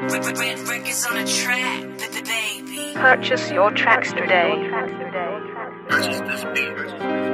Red, red records on a track, the, the baby. Purchase your tracks today. Purchase this beat.